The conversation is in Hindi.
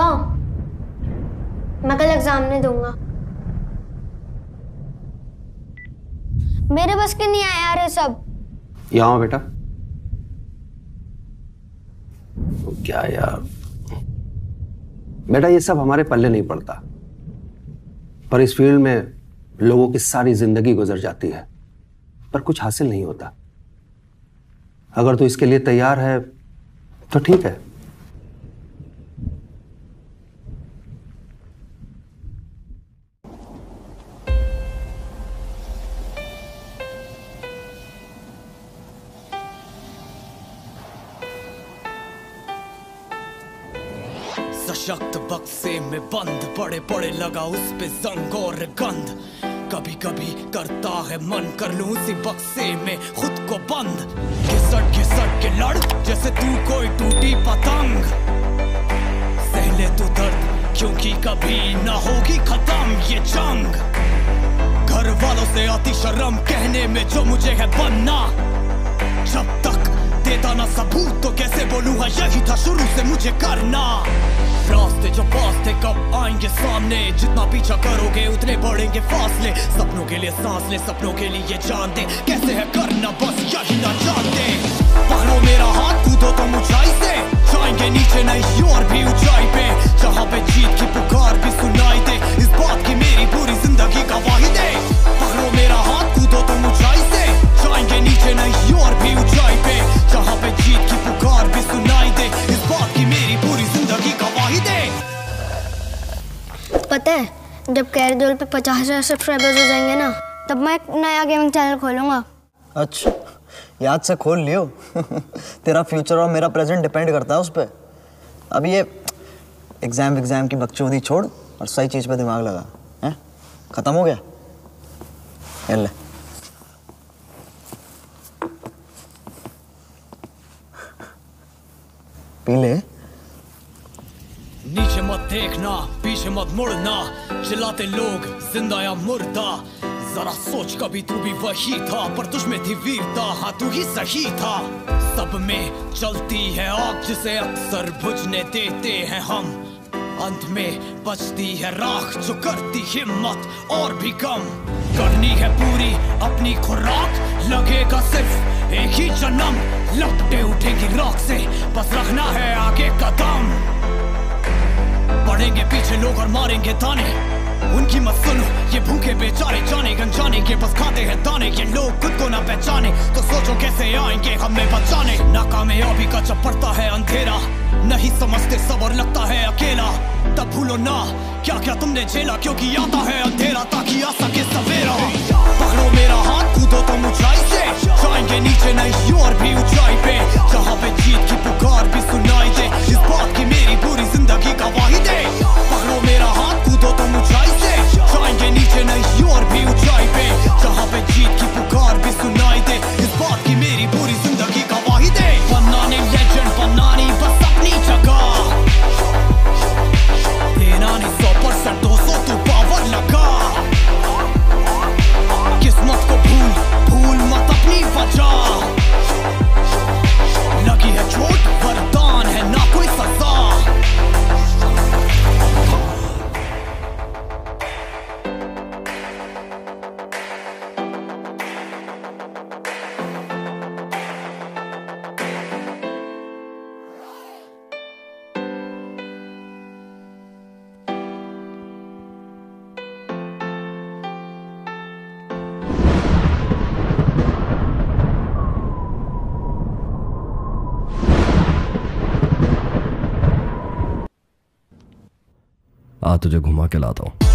पापा। मैं कल एग्ज़ाम नहीं दूँगा। मेरे बस के नहीं आया यार सब। यहाँ बेटा। क्या यार। बेटा, ये सब हमारे पल्ले नहीं पड़ता। पर इस फ़ील्ड में लोगों की सारी ज़िंदगी गुजर जाती है। पर कुछ हासिल नहीं होता। अगर तू तो इसके लिए तैयार है तो ठीक है। सशक्त बक्से में बंद। पड़े पड़े लगा उस पे जंग और गंध। कभी कभी करता है मन, कर लूँ उसी बक्से में खुद को बंद। घिसट घिसट के लड़, जैसे तू कोई टूटी पतंग। सहले तू दर्द, क्योंकि कभी ना होगी खत्म ये जंग। घर वालों से आती शर्म, कहने में जो मुझे है बनना। देता ना सबूत तो कैसे बोलूँ? है, यही था शुरू से मुझे करना। रास्ते जो पास थे, कब आएँगे सामने? जितना पीछा करोगे, उतने बढ़ेंगे फासले। सपनों के लिए सांस ले, सपनों के लिए जानते कैसे है करना, बस यही ना जानते। पकड़ो मेरा हाथ कूदो तो पता है, जब कैरदोल पे पचास हज़ार सब्सक्राइबर्स हो जाएँगे ना, तब मैं एक नया गेमिंग चैनल खोलूँगा। अच्छा याद से खोल लियो। तेरा फ्यूचर और मेरा प्रेजेंट डिपेंड करता है उस पर अब ये एग्ज़ाम एग्ज़ाम की बकचोदी छोड़, और सही चीज़ पे दिमाग लगा, हैं? ख़त्म हो गया? ले पी ले। मत देखना, पीछे मत मुड़ना। चिल्लाते लोग, ज़िंदा या मुर्दा। जरा सोच कभी तू भी वही था, पर तुझ में थी वीरता। हाँ तू ही सही था। सब में चलती है आग, जिसे अक्सर बुझने देते हैं हम। अंत में बचती है राख, जो करती हिम्मत और भी कम करनी है पूरी अपनी खुराक, लगेगा सिर्फ़ एक ही जन्म। लपटे उठेगी राख से, बस रखना है आगे कदम। पड़ेंगे पीछे लोग और मारेंगे ताने उनकी मत सुनो, ये भूखे बेचारे जाने गंजाने के बस खाते हैं दाने। ये लोग खुद को ना पहचाने तो सोचो कैसे आएँगे हमें बचाने। नाकामयाबी का जब पड़ता है अंधेरा, नहीं समझते सब और लगता है अकेला। तब भूलो ना क्या क्या तुमने झेला, क्योंकि आता है अंधेरा, ताकि आ सके सवेरा। पकड़ो मेरा हाथ आ तुझे घुमा के लाता हूँ।